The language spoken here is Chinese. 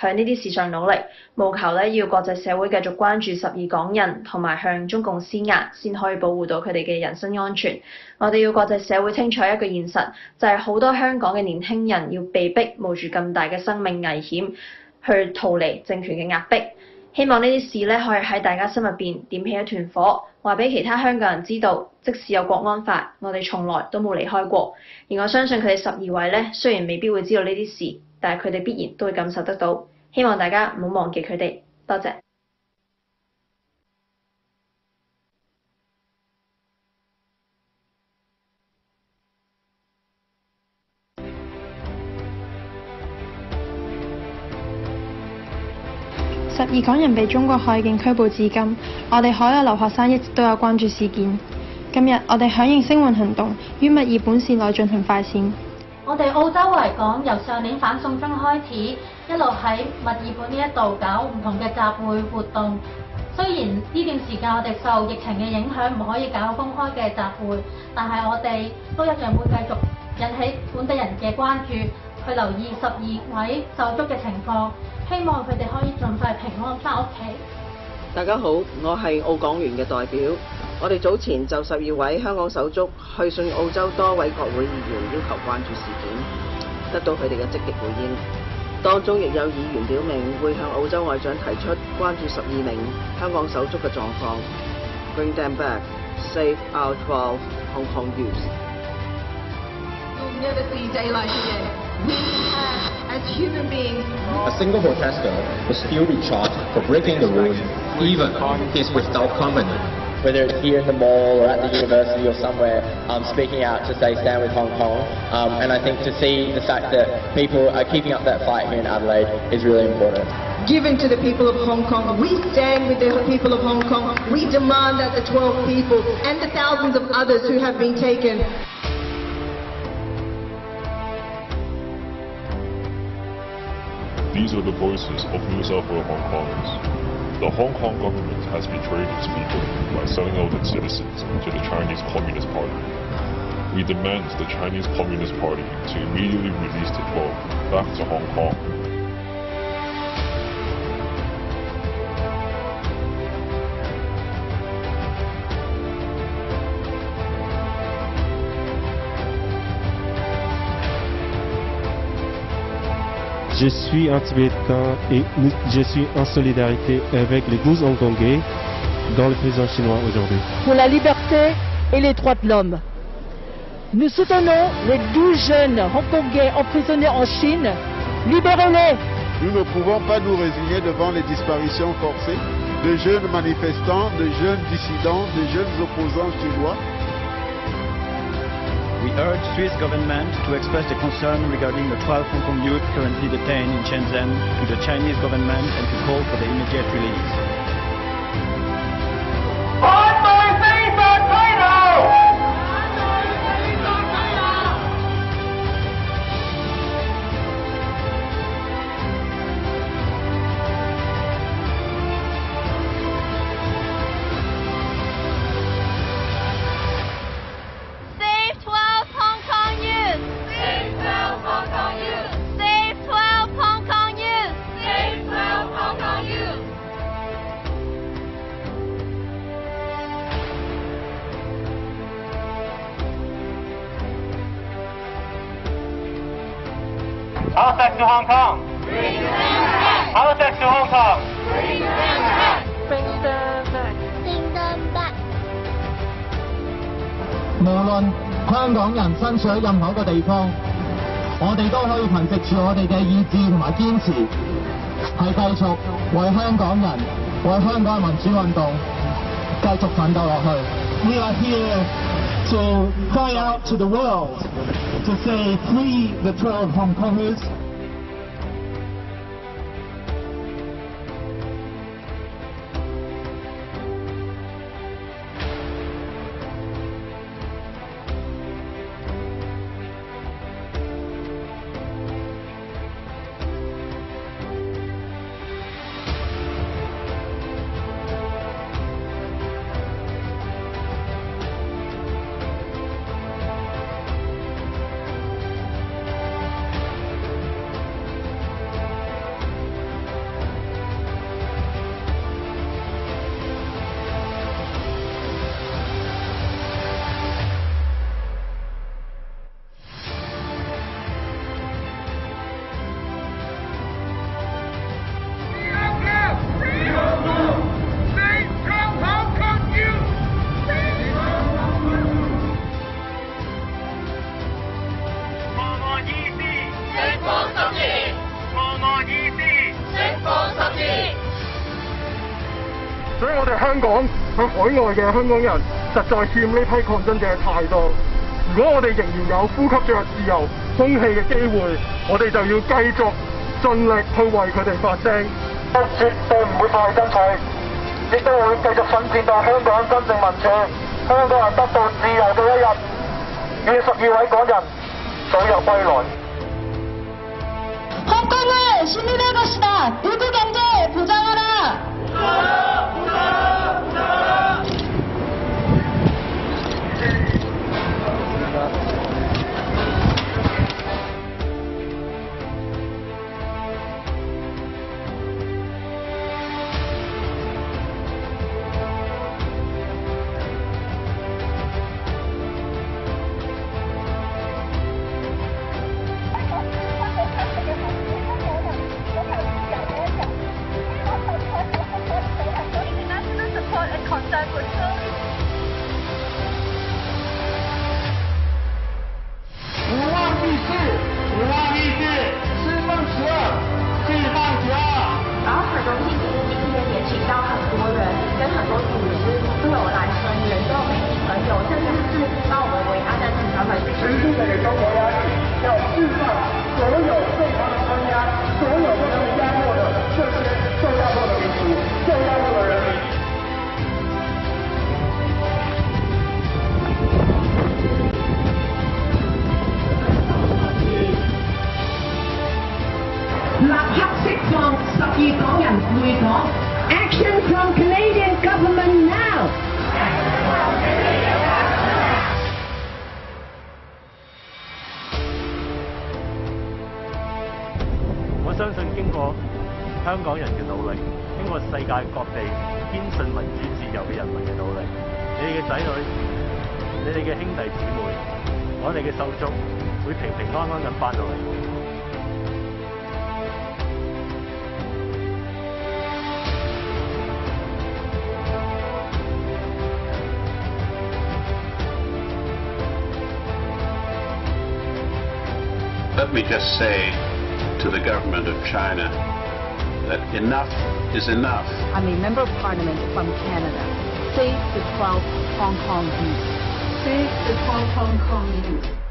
向呢啲事上努力，務求咧要國際社會繼續關注十二港人，同埋向中共施壓，先可以保護到佢哋嘅人身安全。我哋要國際社會清楚一個現實，就係好多香港嘅年輕人要被逼冒住咁大嘅生命危險去逃離政權嘅壓迫。希望呢啲事咧可以喺大家心入邊點起一團火，話俾其他香港人知道，即使有國安法，我哋從來都冇離開過。而我相信佢哋十二位咧，雖然未必會知道呢啲事，但係佢哋必然都會感受得到。希望大家唔好忘記佢哋，多謝。十二港人被中國海警拘捕至今，我哋海外留學生一直都有關注事件。今日我哋響應聲援行動，於墨爾本市內進行快閃。我哋澳洲維港由上年反送中開始，一路喺墨爾本呢一度搞唔同嘅集會活動。雖然呢段時間我哋受疫情嘅影響唔可以搞公開嘅集會，但係我哋都一樣會繼續引起本地人嘅關注，去留意十二位受足嘅情況，希望佢哋可以盡快平安翻屋企。大家好，我係澳港聯嘅代表。我哋早前就十二位香港手足去信澳洲多位國會議員，要求關注事件，得到佢哋嘅積極回應。當中亦有議員表明會向澳洲外長提出關注十二名香港手足嘅狀況。Bring them back, save our twelve Hong Kong youths. You'll never see daylight again. We have, as human beings, A single protester will still be charged for breaking the rules, even if without company. Whether it's here in the mall or at the university or somewhere, um, speaking out to say stand with Hong Kong. Um, and I think to see the fact that people are keeping up that fight here in Adelaide is really important. given to the people of Hong Kong. We stand with the people of Hong Kong. We demand that the 12 people and the thousands of others who have been taken These are the voices of New South Wales Hong Kongers. The Hong Kong government has betrayed its people by selling out its citizens to the Chinese Communist Party. We demand the Chinese Communist Party to immediately release the 12 back to Hong Kong.，Je suis un Tibétain et je suis en solidarité avec les 12 Hongkongais dans le président chinois aujourd'hui. pour la liberté et les droits de l'homme. Nous soutenons les 12 jeunes hongkongais emprisonnés en Chine. Libérez-les Nous ne pouvons pas nous résigner devant les disparitions forcées de jeunes manifestants, de jeunes dissidents, de jeunes opposants chinois. We urge Swiss government to express the concern regarding the 12 Hong Kong youth currently detained in Shenzhen to the Chinese government and to call for the immediate release. 好 back to Hong Kong. How back to Hong Kong. Bring them back! Bring them back! Bring them back! 無論香港人身處喺任何一個地方，我哋都可以憑藉住我哋嘅意志同埋堅持，係繼續為香港人、為香港民主運動繼續奮鬥落去。We are here to cry out to the world to say free the 12 Hong Kongers. 外嘅香港人，实在欠呢批抗争者太多。如果我哋仍然有呼吸着自由空气嘅机会，我哋就要继续尽力去为佢哋发声。绝对唔会放弃争取，亦都会继续奋战到香港真正民主，香港人得到自由嘅一日。愿十二位港人早日归来。 홍콩을 신뢰될 것이다. 일구 경제 보장하라. 很多组织都有来声援，都有媒体朋友，甚至是帮我们维安的警察们。持续的给中国压力，要释放所有对他们关押、所有被他们压迫的这些受压迫的民族、受压迫的人民。立刻释放十二港人回港！Action from Canadian 相信經過香港人嘅努力，經過世界各地堅信民主自由嘅人民嘅努力，你哋嘅仔女、你哋嘅兄弟姊妹，我哋嘅手足會平平安安咁翻到嚟。Let me just say to the government of China that enough is enough. I'm a member of parliament from Canada. Save the 12 Hong Kong youth. Save the 12 Hong Kong youth.